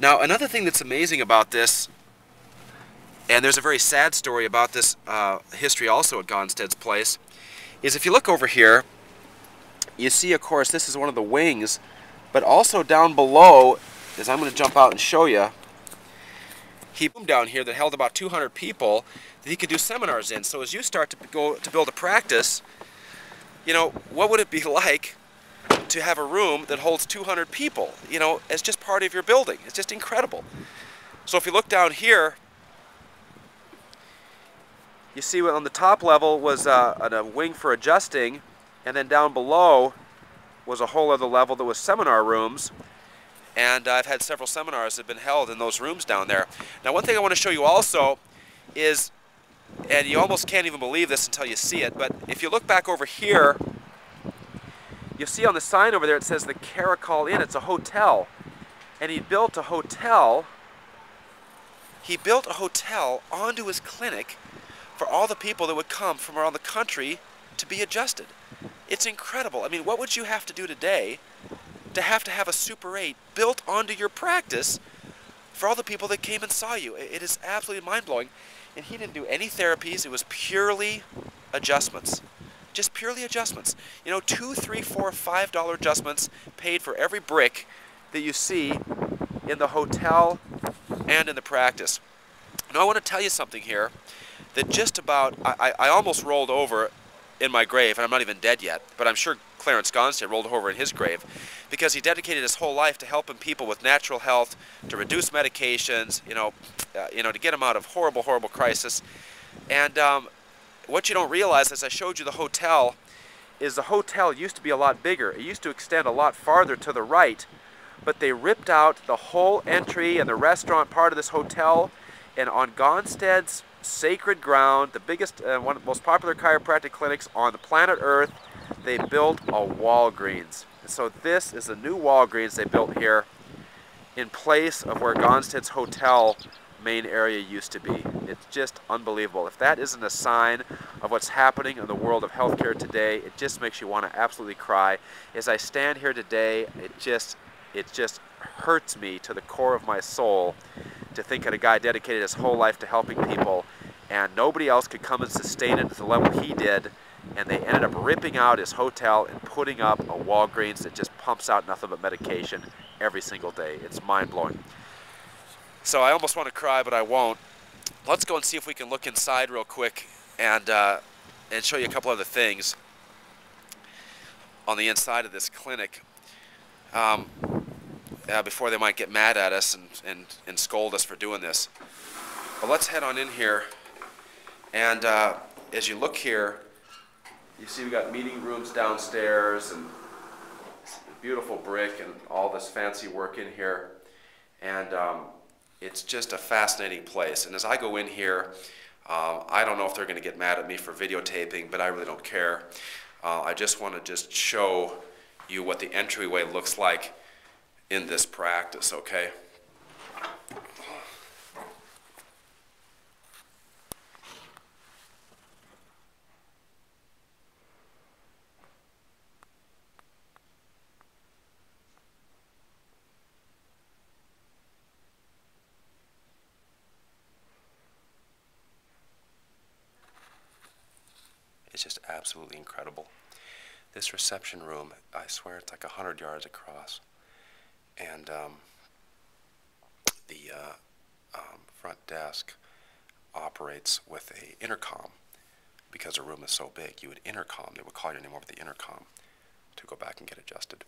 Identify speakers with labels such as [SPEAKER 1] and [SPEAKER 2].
[SPEAKER 1] Now, another thing that's amazing about this, and there's a very sad story about this uh, history also at Gonstead's place, is if you look over here, you see, of course, this is one of the wings, but also down below, as I'm going to jump out and show you, he boomed down here that held about 200 people that he could do seminars in. So as you start to go to build a practice, you know, what would it be like to have a room that holds 200 people, you know, as just part of your building? It's just incredible. So if you look down here, you see on the top level was uh, a wing for adjusting, and then down below was a whole other level that was seminar rooms. And I've had several seminars that have been held in those rooms down there. Now one thing I want to show you also is, and you almost can't even believe this until you see it, but if you look back over here, you'll see on the sign over there it says the Karakahl Inn. It's a hotel. And he built a hotel, he built a hotel onto his clinic for all the people that would come from around the country to be adjusted. It's incredible. I mean, what would you have to do today to have to have a Super 8 built onto your practice for all the people that came and saw you? It is absolutely mind-blowing. And he didn't do any therapies. It was purely adjustments. Just purely adjustments. You know, two, three, four, five dollar adjustments paid for every brick that you see in the hotel and in the practice. Now I want to tell you something here that just about, I, I almost rolled over in my grave, and I'm not even dead yet, but I'm sure Clarence Gonstead rolled over in his grave because he dedicated his whole life to helping people with natural health, to reduce medications, you know, uh, you know, to get them out of horrible, horrible crisis. And um, what you don't realize, as I showed you the hotel, is the hotel used to be a lot bigger. It used to extend a lot farther to the right, but they ripped out the whole entry and the restaurant part of this hotel, and on Gonstead's sacred ground, the biggest, uh, one of the most popular chiropractic clinics on the planet Earth. They built a Walgreens. So this is a new Walgreens they built here in place of where Gonstead's Hotel main area used to be. It's just unbelievable. If that isn't a sign of what's happening in the world of healthcare today, it just makes you want to absolutely cry. As I stand here today, it just, it just hurts me to the core of my soul to think that a guy dedicated his whole life to helping people and nobody else could come and sustain it to the level he did and they ended up ripping out his hotel and putting up a Walgreens that just pumps out nothing but medication every single day. It's mind-blowing. So I almost want to cry, but I won't. Let's go and see if we can look inside real quick and, uh, and show you a couple other things on the inside of this clinic. Um, uh, before they might get mad at us and, and, and scold us for doing this. But let's head on in here. And uh, as you look here, you see we've got meeting rooms downstairs and beautiful brick and all this fancy work in here. And um, it's just a fascinating place. And as I go in here, uh, I don't know if they're going to get mad at me for videotaping, but I really don't care. Uh, I just want to just show you what the entryway looks like in this practice, okay? It's just absolutely incredible. This reception room, I swear it's like a hundred yards across and um, the uh, um, front desk operates with a intercom because the room is so big. You would intercom. They would call your name over the intercom to go back and get adjusted.